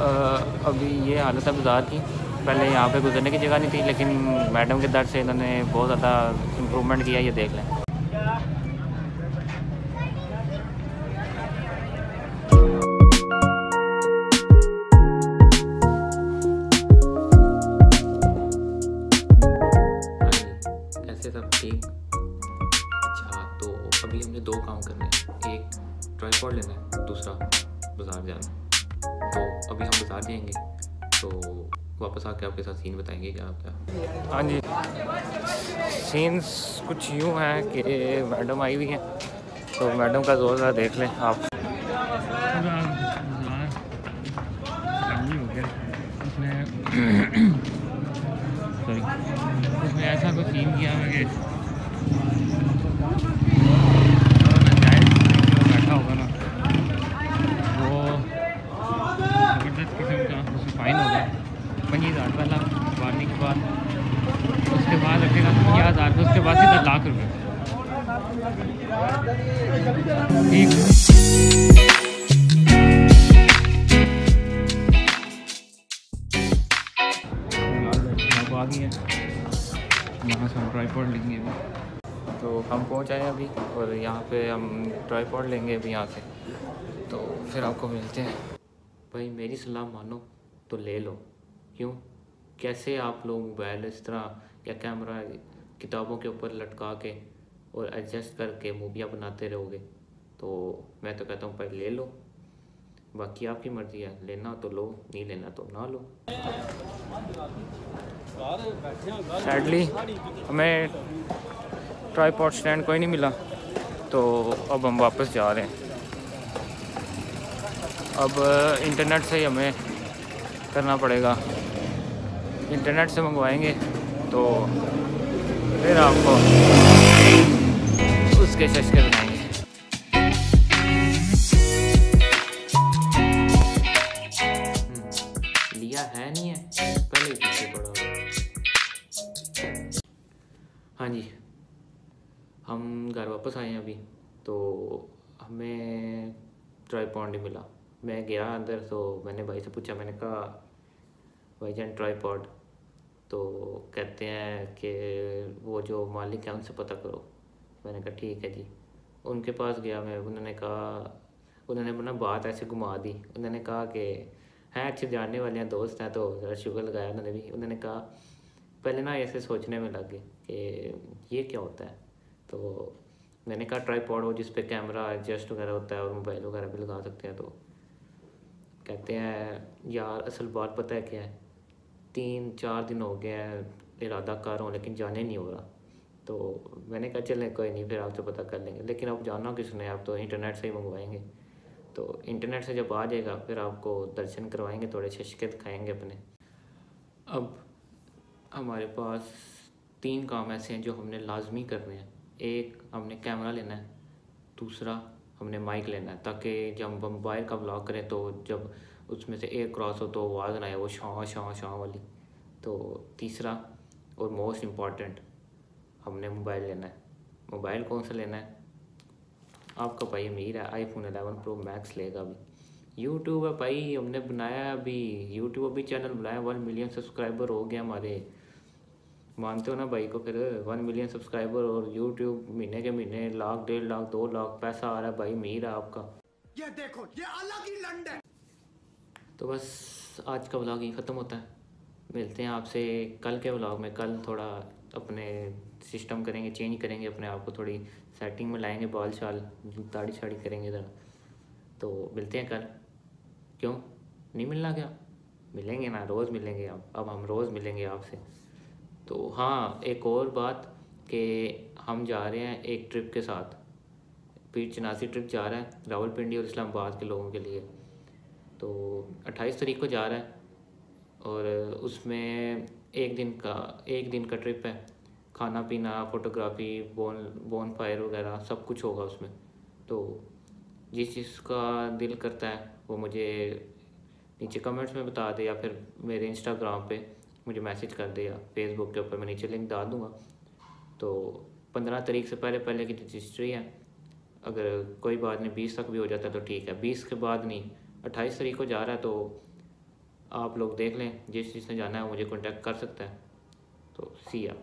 ابھی یہ حالت ہے بازار کی پہلے یہاں پہ گزرنے کی جگہ نہیں تھی، لیکن میڈم کے در سے انہوں نے بہت زیادہ امپرومنٹ کیا، یہ دیکھ لیں۔ سب ٹھیک اچھا تو ابھی ہم نے دو کام کرنے ہیں ایک ٹرائی پاڈ لینا ہے، دوسرا بازار جانا ہے۔ تو ابھی ہم بازار جائیں گے۔ تو واپس آ کے آپ کے ساتھ سین بتائیں گے کیا کیا ہاں جی۔ سینس کچھ یوں ہیں کہ میڈم آئی ہوئی ہیں۔ تو میڈم کا زور ذرا دیکھ لیں آپ۔ سوری اس میں ایسا کوئی سین کیا ہے کہ بیٹھا ہوگا نا وہ زبردست قسم کا اس میں فائن ہوگا پچیس ہزار پہلا مارنے کے بعد اس کے بعد رکھے گا پچاس ہزار اس کے بعد سیدھا لاکھ روپے۔ ٹھیک یہاں سے ہم ٹرائی پاڈ لیں گے ابھی۔ تو ہم پہنچ آئے ہیں ابھی اور یہاں پہ ہم ٹرائی پاڈ لیں گے ابھی یہاں سے۔ تو پھر آپ کو ملتے ہیں۔ بھائی میری صلاح مانو تو لے لو۔ کیوں؟ کیسے آپ لوگ موبائل اس طرح یا کیمرہ کتابوں کے اوپر لٹکا کے اور ایڈجسٹ کر کے موویاں بناتے رہو گے؟ تو میں تو کہتا ہوں پہلے لے لو۔ باقی آپ کی مرضی ہے، لینا تو لو، نہیں لینا تو نہ لو۔ سیڈلی ہمیں ٹرائی پاٹ اسٹینڈ کوئی نہیں ملا۔ تو اب ہم واپس جا رہے ہیں۔ اب انٹرنیٹ سے ہی ہمیں کرنا پڑے گا۔ انٹرنیٹ سے منگوائیں گے تو پھر آپ کو اس کے ششکے بنائیں گے۔ لیا ہے نہیں ہے پہلے پیچھے پڑا ہاں جی ہم گھر واپس آئے ہیں ابھی، تو ہمیں ٹرائی پاڈ نہیں ملا۔ میں گیا اندر تو میں نے بھائی سے پوچھا، میں نے کہا، بھائی جان، ٹرائی پاڈ تو کہتے ہیں کہ وہ جو مالک ہیں ان سے پتہ کرو۔ میں نے کہا ٹھیک ہے جی۔ ان کے پاس گیا میں، انہوں نے کہا، انہوں نے نا بات ایسے گھما دی۔ انہوں نے کہا کہ، ہیں اچھے جاننے والے ہیں، دوست ہیں تو ذرا شکر لگایا انہوں نے بھی۔ انہوں نے کہا، پہلے نا ایسے سوچنے میں لگ گئے کہ یہ کیا ہوتا ہے۔ تو میں نے کہا، ٹرائی پاڈ ہو جس پہ کیمرہ ایڈجسٹ وغیرہ ہوتا ہے اور موبائل وغیرہ بھی لگا سکتے ہیں تو کہتے ہیں، یار اصل بات پتہ ہے کیا ہے؟ تین چار دن ہو گئے ہیں ارادہ کر ہوں لیکن جانے نہیں ہو رہا۔ تو میں نے کہا چلیں کوئی نہیں، پھر آپ سے پتہ کر لیں گے۔ لیکن اب جانا کس نے؟ آپ تو انٹرنیٹ سے ہی منگوائیں گے۔ تو انٹرنیٹ سے جب آ جائے گا، پھر آپ کو درشن کروائیں گے، تھوڑے ششکے دکھائیں گے اپنے۔ اب ہمارے پاس تین کام ایسے ہیں جو ہم نے لازمی کرنے ہیں۔ ایک ہم نے کیمرہ لینا ہے، دوسرا ہم نے مائک لینا ہے تاکہ جب ہم موبائل کا بلاگ کریں تو جب اس میں سے ایک کراس ہو تو آواز نہ آئے، وہ شاں شاں شاں والی۔ تو تیسرا اور موسٹ امپورٹنٹ ہم نے موبائل لینا ہے۔ موبائل کون سا لینا ہے؟ آپ کا بھائی امیر ہے iPhone eleven pro max لے گا ابھی۔ یوٹیوب ہے بھائی، ہم نے بنایا ابھی۔ یوٹیوب ابھی چینل بنایا ون ملین سبسکرائبر ہو گیا ہمارے۔ مانتے ہو نا بھائی کو پھر ون ملین سبسکرائبر اور یوٹیوب مہینے کے مہینے لاکھ ڈیڑھ لاکھ دو لاکھ پیسہ آ رہا ہے بھائی امیر ہے آپ کا۔ یہ دیکھو یہ الگ ہی لنڈ ہے۔ تو بس آج کا ولاگ ہی ختم ہوتا ہے۔ ملتے ہیں آپ سے کل کے ولاگ میں۔ کل تھوڑا اپنے سسٹم کریں گے چینج کریں گے اپنے آپ کو۔ تھوڑی سیٹنگ میں لائیں گے بال شال داڑھی شاڑی کریں گے ذرا۔ تو ملتے ہیں کل۔ کیوں؟ نہیں ملنا کیا؟ ملیں گے نا روز ملیں گے اب اب ہم روز ملیں گے آپ سے۔ تو ہاں ایک اور بات کہ ہم جا رہے ہیں ایک ٹرپ کے ساتھ۔ پیر چناسی ٹرپ جا رہا ہے راول پنڈی اور اسلام آباد کے لوگوں کے لیے۔ تو اٹھائیس تاریخ کو جا رہا ہے اور اس میں ایک دن کا، ایک دن کا ٹرپ ہے۔ کھانا پینا، فوٹوگرافی، بون بون فائر وغیرہ سب کچھ ہوگا اس میں۔ تو جس چیز کا دل کرتا ہے وہ مجھے نیچے کمنٹس میں بتا دے یا پھر میرے انسٹاگرام پہ۔ مجھے میسج کر دے یا فیس بک کے اوپر میں نیچے لنک ڈال دوں گا. تو پندرہ تاریخ سے پہلے پہلے کی رجسٹری ہے، اگر کوئی بات نہیں بیس تک بھی ہو جاتا ہے تو ٹھیک ہے. بیس کے بعد نہیں، اٹھائیس تاریخ کو جا رہا ہے تو آپ لوگ دیکھ لیں. جس چیز سے جانا ہے مجھے کانٹیکٹ کر سکتا ہے. تو سی آپ